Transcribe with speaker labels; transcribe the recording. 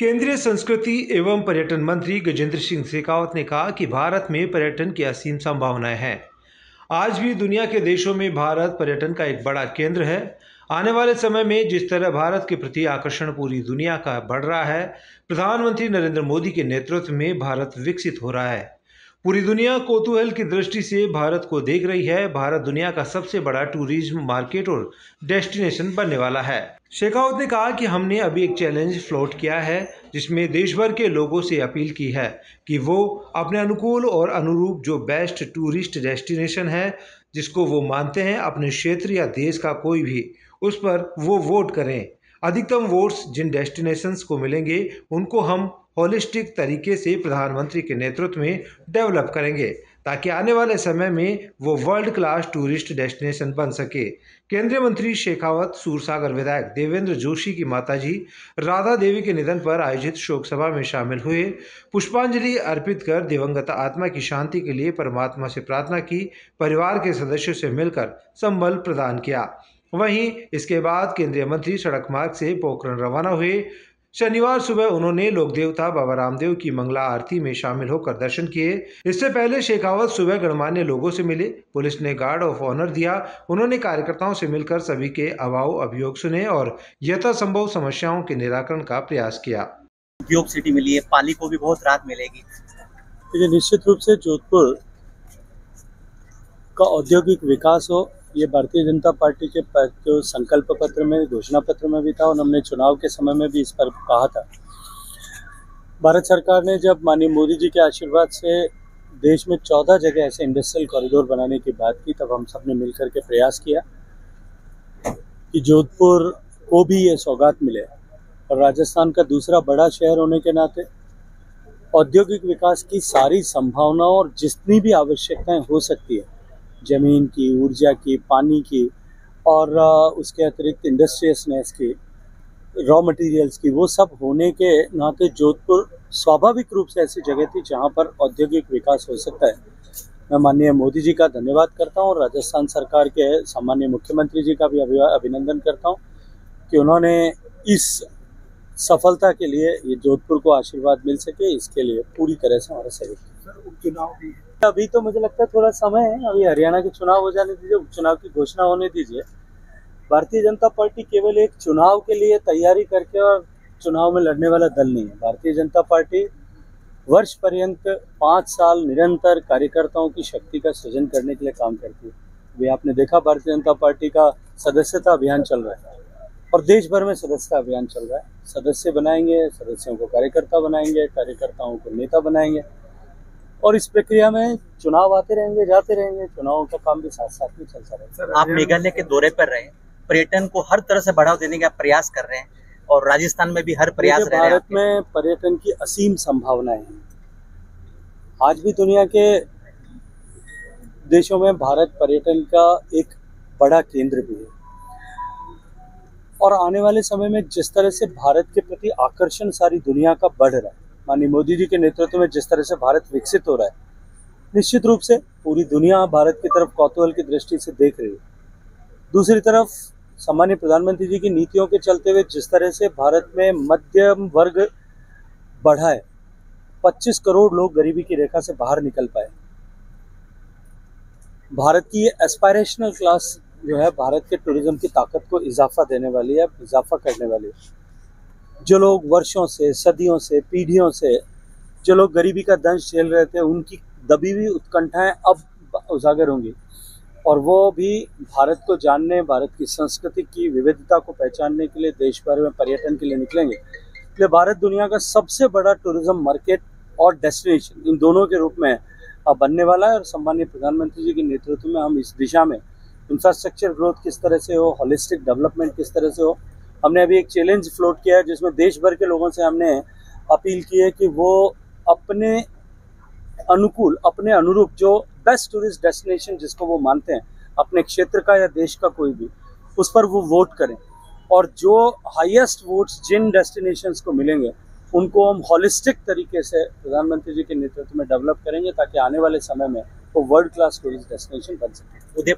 Speaker 1: केंद्रीय संस्कृति एवं पर्यटन मंत्री गजेंद्र सिंह शेखावत ने कहा कि भारत में पर्यटन की असीम संभावनाएँ हैं। आज भी दुनिया के देशों में भारत पर्यटन का एक बड़ा केंद्र है। आने वाले समय में जिस तरह भारत के प्रति आकर्षण पूरी दुनिया का बढ़ रहा है, प्रधानमंत्री नरेंद्र मोदी के नेतृत्व में भारत विकसित हो रहा है। पूरी दुनिया कोतूहल की दृष्टि से भारत को देख रही है। भारत दुनिया का सबसे बड़ा टूरिज़्म मार्केट और डेस्टिनेशन बनने वाला है। शेखावत ने कहा कि हमने अभी एक चैलेंज फ्लोट किया है, जिसमें देश भर के लोगों से अपील की है कि वो अपने अनुकूल और अनुरूप जो बेस्ट टूरिस्ट डेस्टिनेशन है, जिसको वो मानते हैं, अपने क्षेत्र या देश का कोई भी, उस पर वो वोट करें। अधिकतम वोट्स जिन डेस्टिनेशंस को मिलेंगे, उनको हम होलिस्टिक तरीके से प्रधानमंत्री के नेतृत्व में डेवलप करेंगे, ताकि आने वाले समय में वो वर्ल्ड क्लास टूरिस्ट डेस्टिनेशन बन सके। केंद्रीय मंत्री शेखावत, सूरसागर विधायक देवेंद्र जोशी की माताजी राधा देवी के निधन पर आयोजित शोक सभा में शामिल हुए। पुष्पांजलि अर्पित कर दिवंगत आत्मा की शांति के लिए परमात्मा से प्रार्थना की, परिवार के सदस्यों से मिलकर संबल प्रदान किया। वहीं इसके बाद केंद्रीय मंत्री सड़क मार्ग से पोखरण रवाना हुए। शनिवार सुबह उन्होंने लोक देवता बाबा रामदेव की मंगला आरती में शामिल होकर दर्शन किए। इससे पहले शेखावत सुबह गणमान्य लोगों से मिले। पुलिस ने गार्ड ऑफ़ ऑनर दिया। उन्होंने कार्यकर्ताओं से मिलकर सभी के अभाव अभियोग सुने और यथासंभव समस्याओं के निराकरण का प्रयास किया।
Speaker 2: उद्योग सिटी मिली है। पाली को भी बहुत राहत मिलेगी।
Speaker 3: देखिए निश्चित रूप से जोधपुर का औद्योगिक विकास हो ये भारतीय जनता पार्टी के जो संकल्प पत्र में, घोषणा पत्र में भी था और हमने चुनाव के समय में भी इस पर कहा था। भारत सरकार ने जब माननीय मोदी जी के आशीर्वाद से देश में चौदह जगह ऐसे इंडस्ट्रियल कॉरिडोर बनाने की बात की, तब हम सबने मिलकर के प्रयास किया कि जोधपुर को भी ये सौगात मिले और राजस्थान का दूसरा बड़ा शहर होने के नाते औद्योगिक विकास की सारी संभावनाओं और जितनी भी आवश्यकताएँ हो सकती है ज़मीन की, ऊर्जा की, पानी की और उसके अतिरिक्त इंडस्ट्रियसनेस की रॉ मटेरियल्स की, वो सब होने के नाते जोधपुर स्वाभाविक रूप से ऐसी जगह थी जहाँ पर औद्योगिक विकास हो सकता है। मैं माननीय मोदी जी का धन्यवाद करता हूँ और राजस्थान सरकार के सामान्य मुख्यमंत्री जी का भी अभिनंदन करता हूँ कि उन्होंने इस सफलता के लिए ये जोधपुर को आशीर्वाद मिल सके, इसके लिए पूरी तरह से हमारा सहयोग। उपचुनाव भी अभी तो मुझे लगता है थोड़ा समय है। अभी हरियाणा के चुनाव हो जाने दीजिए, उपचुनाव की घोषणा होने दीजिए। भारतीय जनता पार्टी केवल एक चुनाव के लिए तैयारी करके और चुनाव में लड़ने वाला दल नहीं है। भारतीय जनता पार्टी वर्ष पर्यंत पाँच साल निरंतर कार्यकर्ताओं की शक्ति का सृजन करने के लिए काम करती है। अभी आपने देखा भारतीय जनता पार्टी का सदस्यता अभियान चल रहा है और देश भर में सदस्यता अभियान चल रहा है। सदस्य बनाएँगे, सदस्यों को कार्यकर्ता बनाएँगे, कार्यकर्ताओं को नेता बनाएँगे। और इस प्रक्रिया में चुनाव आते रहेंगे जाते रहेंगे। चुनाव का काम भी साथ साथ में चलता रहेगा
Speaker 2: आप मेघालय के दौरे पर रहे पर्यटन को हर तरह से बढ़ावा देने का प्रयास कर रहे हैं और राजस्थान में भी हर प्रयास
Speaker 3: रह भारत में पर्यटन की असीम संभावनाएँ हैं। आज भी दुनिया के देशों में भारत पर्यटन का एक बड़ा केंद्र भी है। और आने वाले समय में जिस तरह से भारत के प्रति आकर्षण सारी दुनिया का बढ़ रहा है माननीय मोदी जी के नेतृत्व में जिस तरह से भारत विकसित हो रहा है, निश्चित रूप से पूरी दुनिया भारत की तरफ़ कौतूहल की दृष्टि से देख रही है। दूसरी तरफ़, सामान्य प्रधानमंत्री जी की नीतियों के चलते हुए जिस तरह से भारत में मध्यम वर्ग बढ़ा है 25 करोड़ लोग गरीबी की रेखा से बाहर निकल पाए। भारत की एस्पायरेशनल क्लास जो है, भारत के टूरिज़्म की ताकत को इजाफा देने वाली है, इजाफा करने वाली है। जो लोग वर्षों से, सदियों से, पीढ़ियों से जो लोग गरीबी का दंश झेल रहे थे, उनकी दबी हुई उत्कंठाएँ अब उजागर होंगी। और वो भी भारत को जानने, भारत की संस्कृति की विविधता को पहचानने के लिए देश भर में पर्यटन के लिए निकलेंगे। इसलिए भारत दुनिया का सबसे बड़ा टूरिज़्म मार्केट और डेस्टिनेशन इन दोनों के रूप में अब बनने वाला है और सम्मानीय प्रधानमंत्री जी के नेतृत्व में हम इस दिशा में इंफ्रास्ट्रक्चर ग्रोथ किस तरह से हो हॉलिस्टिक डेवलपमेंट किस तरह से हो हमने अभी एक चैलेंज फ्लोट किया है, जिसमें देश भर के लोगों से हमने अपील की है कि वो अपने अनुकूल, अपने अनुरूप जो बेस्ट टूरिस्ट डेस्टिनेशन जिसको वो मानते हैं, अपने क्षेत्र का या देश का कोई भी, उस पर वो वोट करें। और जो हाईएस्ट वोट्स जिन डेस्टिनेशंस को मिलेंगे, उनको हम हॉलिस्टिक तरीके से प्रधानमंत्री जी के नेतृत्व में डेवलप करेंगे, ताकि आने वाले समय में वो वर्ल्ड क्लास टूरिस्ट डेस्टिनेशन बन सके।
Speaker 2: उदय।